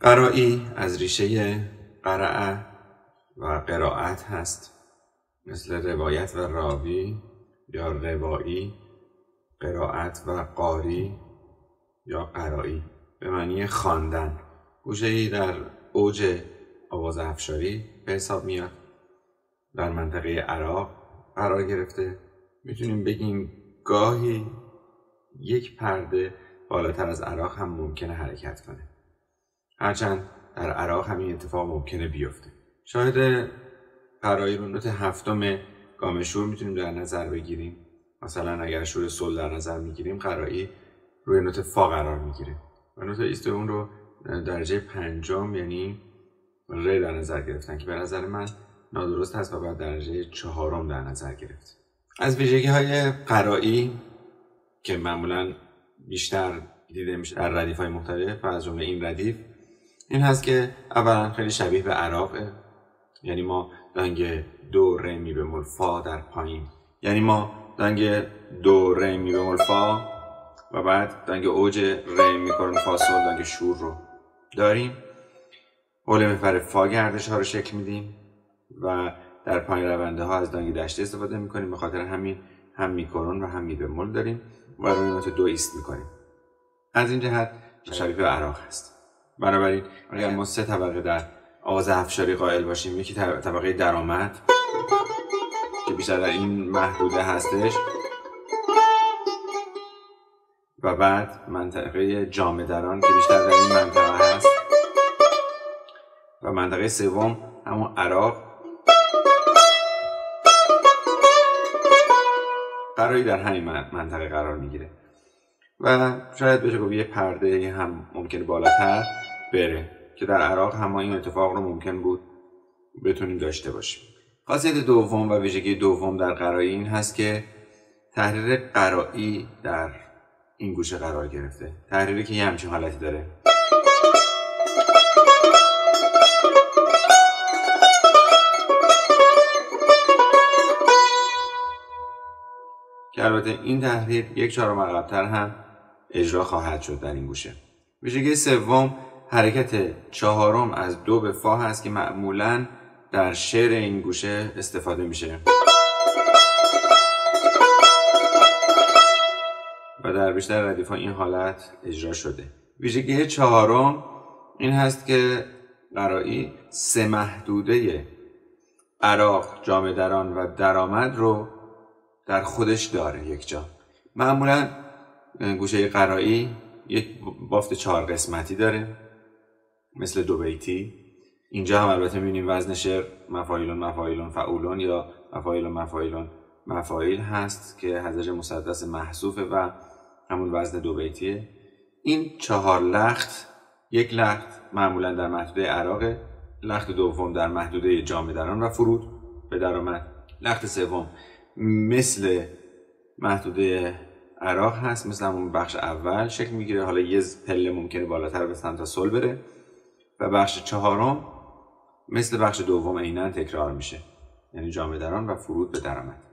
قرایی از ریشه قرعه و قرائت هست. مثل روایت و راوی یا روایی قرائت و قاری یا قرایی. به معنی خواندن. گوشه ای در اوج آواز افشاری به حساب میاد. در منطقه عراق قرار گرفته. می‌تونیم بگیم گاهی یک پرده بالاتر از عراق هم ممکنه حرکت کنه. هرچند در عراق همین اتفاق ممکنه بیفته. شاهد قرایی نوت هفتم گام شور می‌تونیم در نظر بگیریم. مثلا اگر شور سل در نظر می‌گیریم قرایی روی نوت فا قرار می‌گیره. و نوت ایست اون رو درجه پنجم یعنی ر در نظر گرفتن که به نظر من نادرست هست و باید درجه چهارم در نظر گرفت. از ویژگی های قرایی که معمولا بیشتر دیده میشه در ردیف های مختلف و از جمله این ردیف این هست که اولا خیلی شبیه به عراقه. یعنی ما دنگ دو ر می به فا در پایین. یعنی ما دنگ دو ر می به فا و بعد دنگ اوج ر می فا سول دنگ شور رو داریم. حول محور فا گردش ها رو شکل میدیم و در پایین رونده ها از دنگ دشته استفاده می‌کنیم. به خاطر همین هم میکرون و هم می بمول داریم و روی نوت دو ایست می‌کنیم. از این جهت شبیه به عراق هست. بنابراین اگر ما سه طبقه در آواز افشاری قائل باشیم یکی طبقه درآمد که بیشتر در این محدوده هستش و بعد منطقه جامدران که بیشتر در این منطقه هست و منطقه سوم همون عراق. قراری در همین منطقه قرار می‌گیره. و شاید بشه گفت یه پرده هم ممکن بالاتر. بره. که در عراق هم این اتفاق رو ممکن بود بتونیم داشته باشیم. خاصیت دوم و ویژگی دوم در قرایی این هست که تحریر قرایی در این گوشه قرار گرفته. تحریری که یه همچین حالتی داره. که البته این تحریر یک چهارم عقبتر هم اجرا خواهد شد در این گوشه. ویژگی سوم حرکت چهارم از دو به فا هست که معمولا در شعر این گوشه استفاده میشه. و در بیشتر ردیف ها این حالت اجرا شده. ویژگی چهارم این هست که قرایی سه محدوده عراق جامدران و درآمد رو در خودش داره یک جا. معمولا گوشه قرایی یک بافت چهار قسمتی داره. مثل دو بیتی. اینجا هم البته می‌بینیم وزن شعر مفایلون مفایلون فعولون یا مفایلون مفایلون مفایل هست که هزج مسدس محصوفه و همون وزن دو بیتیه. این چهار لخت یک لخت معمولا در محدوده عراق لخت دوم در محدوده جامدران و فرود. به درآمد لخت سوم مثل محدوده عراق هست مثل همون بخش اول شکل می‌گیره. حالا یه پله ممکنه بالاتر به سمت سل بره. و بخش چهارم مثل بخش دوم عینا تکرار میشه. یعنی جامدران و فرود به درآمد.